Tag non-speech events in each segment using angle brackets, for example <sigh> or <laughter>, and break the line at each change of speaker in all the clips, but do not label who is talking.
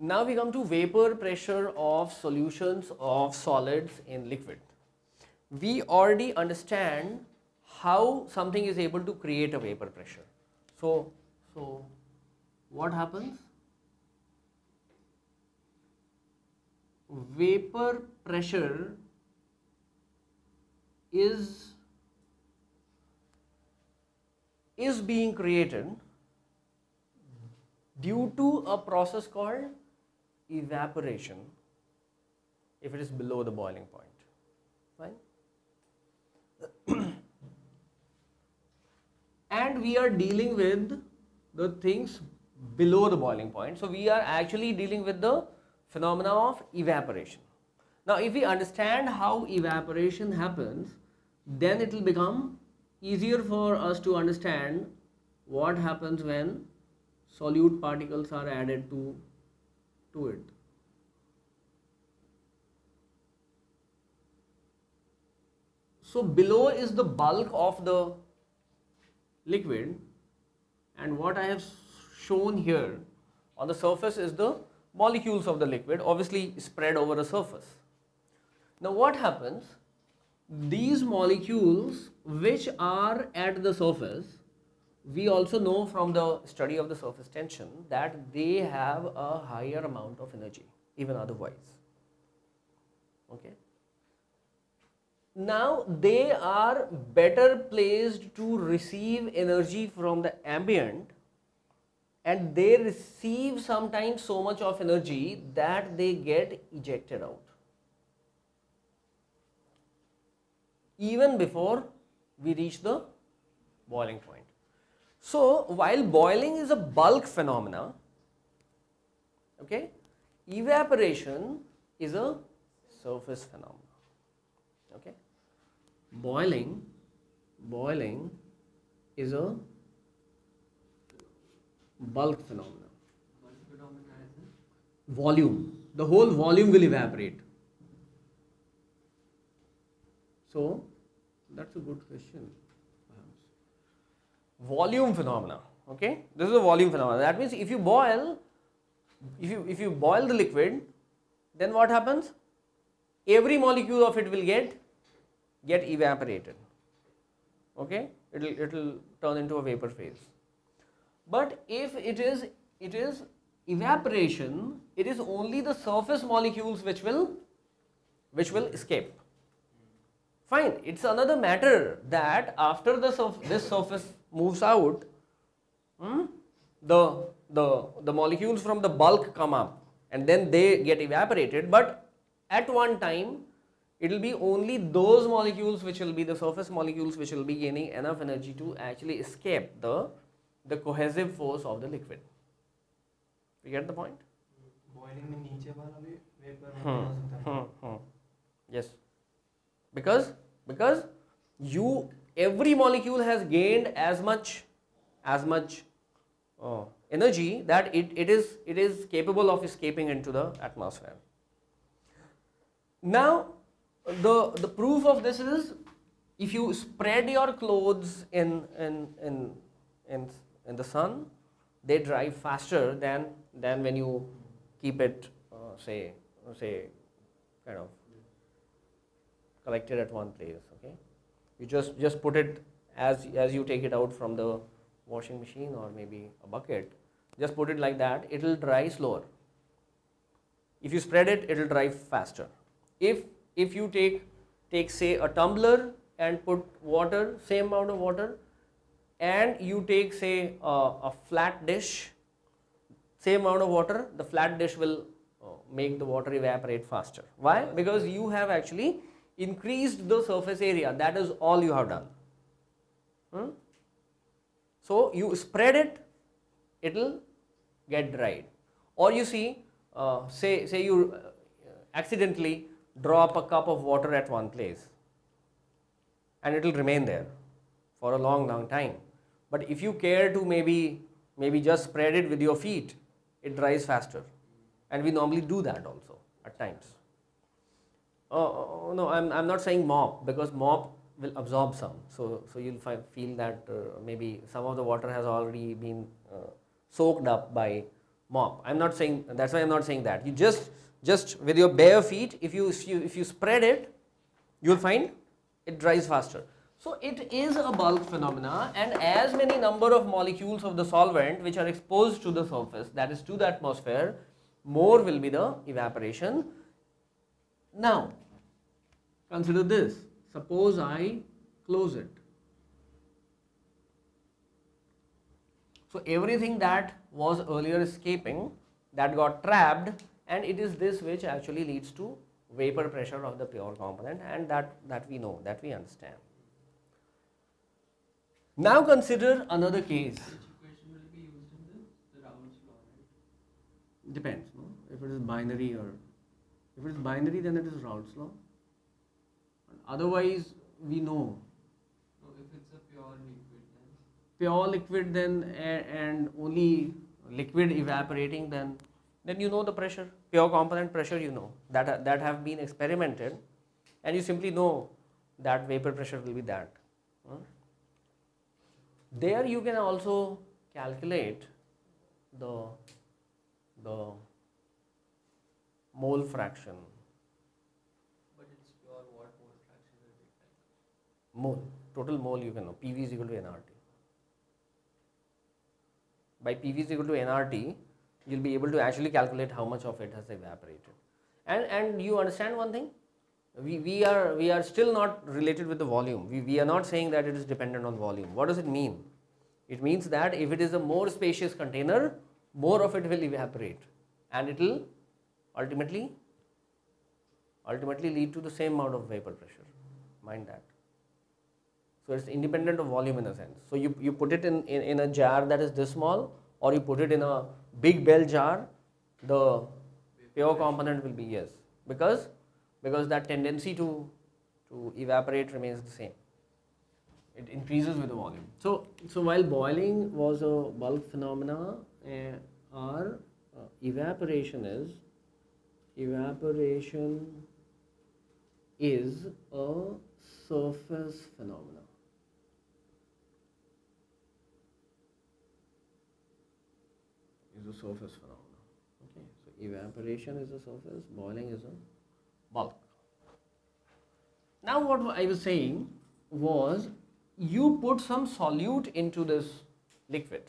Now we come to vapor pressure of solutions of solids in liquid. We already understand how something is able to create a vapor pressure. So, so what happens? Vapor pressure is is being created due to a process called evaporation if it is below the boiling point. Fine? <clears throat> and we are dealing with the things below the boiling point. So we are actually dealing with the phenomena of evaporation. Now if we understand how evaporation happens, then it will become easier for us to understand what happens when solute particles are added to, to it. So below is the bulk of the liquid and what I have shown here on the surface is the molecules of the liquid obviously spread over a surface. Now what happens? These molecules which are at the surface we also know from the study of the surface tension that they have a higher amount of energy even otherwise. Okay? Now they are better placed to receive energy from the ambient and they receive sometimes so much of energy that they get ejected out. Even before we reach the boiling point so while boiling is a bulk phenomena, okay, evaporation is a surface phenomena. Okay, boiling, boiling is a bulk phenomena. Volume, the whole volume will evaporate. So that's a good question volume phenomena okay? This is a volume phenomena. That means if you boil if you if you boil the liquid then what happens? Every molecule of it will get get evaporated okay? It will it will turn into a vapor phase. But if it is it is evaporation it is only the surface molecules which will which will escape. Fine it's another matter that after the surf this surface moves out, hmm, the, the, the molecules from the bulk come up and then they get evaporated. But at one time, it will be only those molecules which will be the surface molecules which will be gaining enough energy to actually escape the, the cohesive force of the liquid. You get the point? Hmm, hmm, hmm. Yes. Because, because you every molecule has gained as much as much uh, energy that it, it is it is capable of escaping into the atmosphere. Now the the proof of this is if you spread your clothes in in in in, in the sun they dry faster than than when you keep it uh, say say kind of collected at one place okay you just just put it as as you take it out from the washing machine or maybe a bucket. Just put it like that. It will dry slower. If you spread it it will dry faster. If if you take take say a tumbler and put water same amount of water and you take say a, a flat dish same amount of water the flat dish will uh, make the water evaporate faster. Why? Because you have actually increased the surface area. That is all you have done. Hmm? so you spread it it will get dried. Or you see uh, say say you uh, accidentally drop a cup of water at one place and it will remain there for a long long time. But if you care to maybe maybe just spread it with your feet it dries faster. And we normally do that also at times uh, no, I'm, I'm not saying mop because mop will absorb some. So, so you'll find, feel that uh, maybe some of the water has already been uh, soaked up by, mop. I'm not saying that's why I'm not saying that. You just just with your bare feet, if you if you, if you spread it, you'll find it dries faster. So it is a bulk phenomena and as many number of molecules of the solvent which are exposed to the surface that is to the atmosphere more will be the evaporation. Now consider this suppose I close it. So everything that was earlier escaping that got trapped and it is this which actually leads to vapor pressure of the pure component and that, that we know, that we understand. Now consider another case.
Which equation will be used in this? The Raoult's law.
Depends, no? If it is binary or if it is binary, then it is Raoult's law. Otherwise, we know
No, if it's a pure liquid then.
pure liquid then and only liquid evaporating, then then you know the pressure, pure component pressure. You know that that have been experimented, and you simply know that vapor pressure will be that. huh? There you can also calculate the the mole fraction
But it's pure what mole fraction
mole total mole you can know PV is equal to nRT. By PV is equal to nRT, you'll be able to actually calculate how much of it has evaporated. And and you understand one thing? We, we are we are still not related with the volume. We, we are not saying that it is dependent on volume. What does it mean? It means that if it is a more spacious container, more of it will evaporate, and it will ultimately ultimately lead to the same amount of vapor pressure. Mind that. So it's independent of volume in a sense. So you, you put it in, in, in a jar that is this small or you put it in a big bell jar, the pure component will be yes. Because because that tendency to to evaporate remains the same. It increases with the volume. So so while boiling was a bulk phenomena, uh, our uh, evaporation is evaporation is a surface phenomenon. Is a surface phenomena. Okay, so evaporation is a surface, boiling is a bulk. Now, what I was saying was you put some solute into this liquid.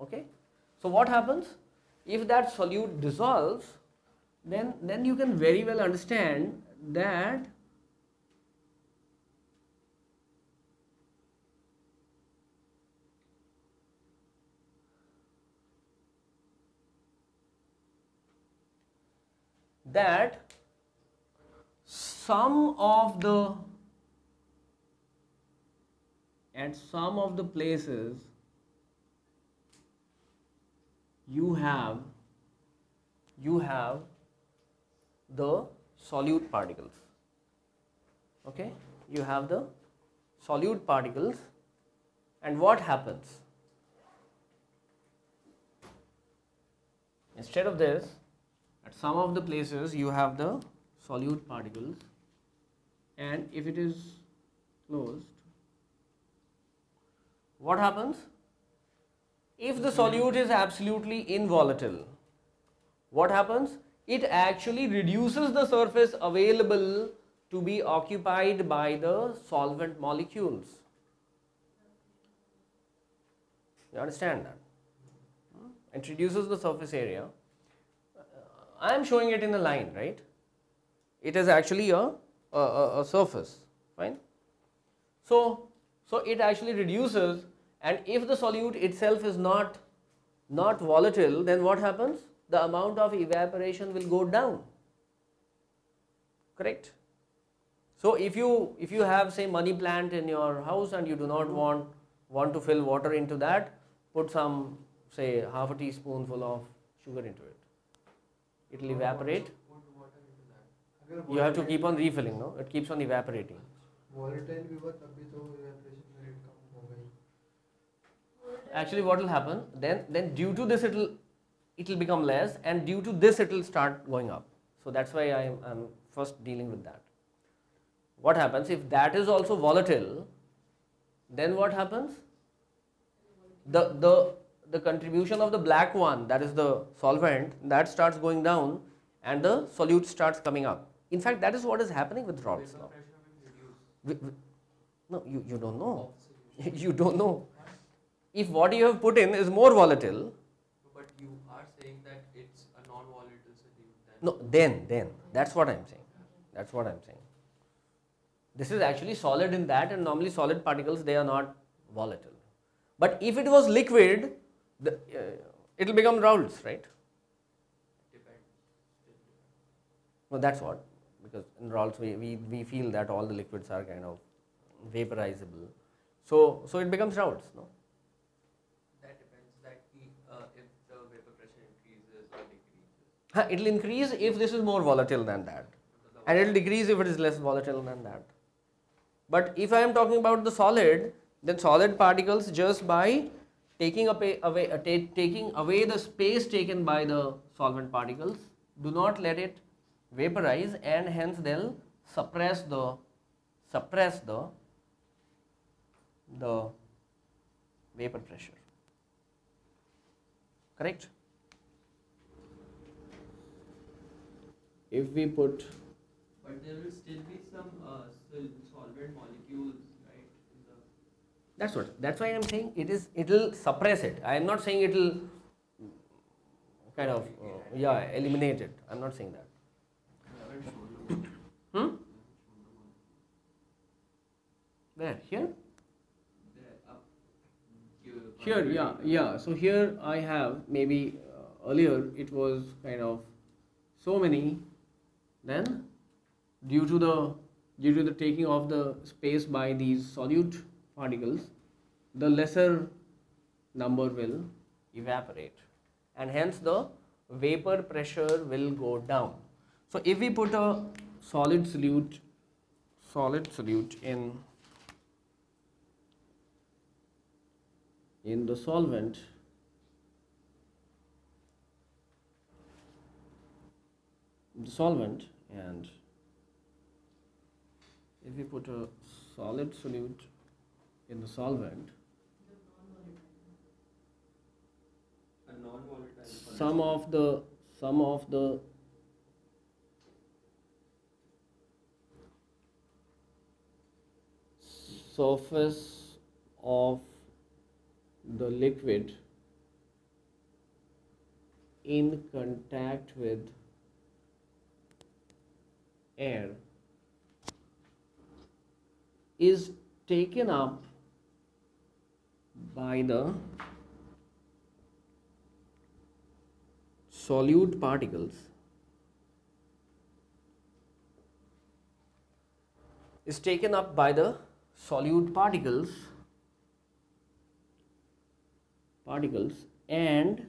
Okay, so what happens if that solute dissolves? Then, then you can very well understand that that some of the at some of the places you have you have the solute particles. Okay? You have the solute particles. And what happens? Instead of this at some of the places you have the solute particles. And if it is closed what happens? If the solute is absolutely involatile what happens it actually reduces the surface available to be occupied by the solvent molecules you understand that Hmm? it reduces the surface area I am showing it in a line, right? It is actually a, a, a, a surface, fine? So, so it actually reduces and if the solute itself is not, not volatile, then what happens? the amount of evaporation will go down. Correct? So if you if you have say money plant in your house and you do not want want to fill water into that put some say half a teaspoonful of sugar into it. It will evaporate. you have to keep on refilling no? It keeps on evaporating. Actually what will happen? Then then due to this it will it will become less, and due to this, it will start going up. So that's why I am first dealing with that. What happens if that is also volatile? Then what happens? The the the contribution of the black one, that is the solvent, that starts going down and the solute starts coming up. In fact, that is what is happening with rods now. No, you, you don't know. <laughs> you don't know. If what you have put in is more volatile,
But you are saying that it's a non-volatile solute. Then
no, then, then, that's what I'm saying. That's what I'm saying. This is actually solid in that and normally solid particles, they are not volatile. But if it was liquid, uh, it will become Raoult's, right? No, that's what. Because in Raoult's, we, we, we feel that all the liquids are kind of vaporizable. So, so it becomes Raoult's, no?
That depends. That the, uh, if the vapor pressure increases or decreases.
Huh, It'll increase if this is more volatile than that. And it will decrease if it is less volatile than that. But if I am talking about the solid, then solid particles just by taking away, away uh, taking away the space taken by the solvent particles, do not let it vaporize, and hence they'll suppress the suppress the the vapor pressure. Correct? If we put
But there will still be some uh, solvent molecules, right?
That's what. That's why I'm saying it is. It'll suppress it. I am not saying it'll kind of uh, yeah eliminate it. I'm not saying that. Hmm. Where here?
there up. you-
Here, yeah, yeah. So here I have maybe uh, earlier it was kind of so many. Then due to the due to the taking of the space by these solute particles, the lesser number will evaporate, and hence the vapor pressure will go down. So if we put a solid solute solid solute in in the solvent the solvent and if we put a solid solute in the solvent some of the some of the surface of the liquid in contact with air is taken up by the solute particles. Is taken up by the solute particles particles and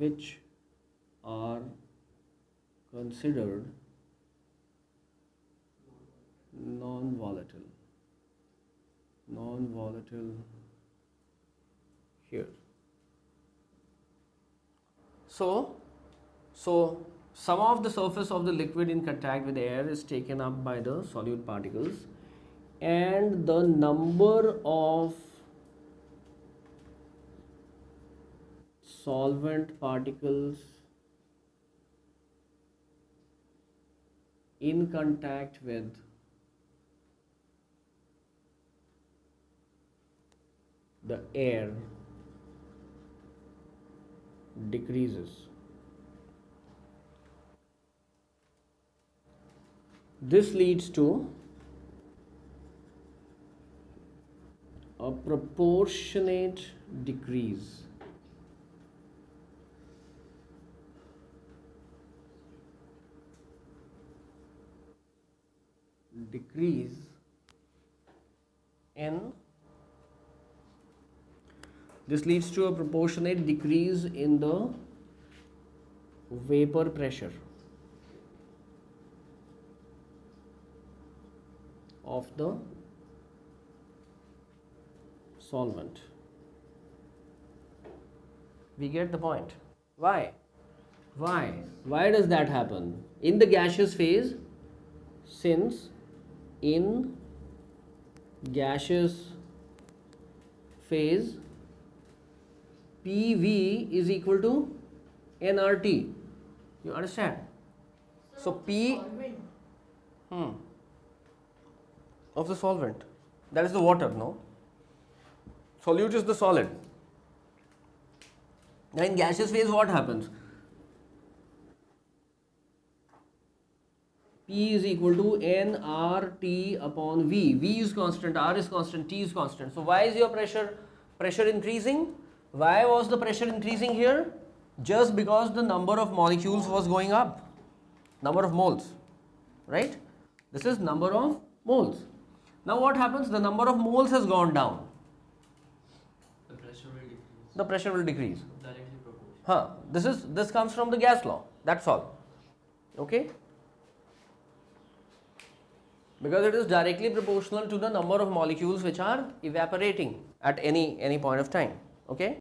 which are considered non-volatile. Non-volatile here. So so some of the surface of the liquid in contact with air is taken up by the solute particles and the number of solvent particles in contact with the air decreases. This leads to a proportionate decrease decrease in this leads to a proportionate decrease in the vapor pressure of the solvent. We get the point. Why? Why? Why does that happen? In the gaseous phase, since in gaseous phase PV is equal to nRT. You understand? So P hmm, of the solvent. That is the water, no? Solute is the solid. Now in gaseous phase, what happens? P is equal to nRT upon V. V is constant, R is constant, T is constant. So why is your pressure pressure increasing? Why was the pressure increasing here? Just because the number of molecules was going up, number of moles, right? This is number of moles. Now what happens? The number of moles has gone down.
The pressure will decrease.
The pressure will decrease.
Directly proportional.
Huh. This is this comes from the gas law. That's all. Okay. Because it is directly proportional to the number of molecules which are evaporating at any any point of time. Okay.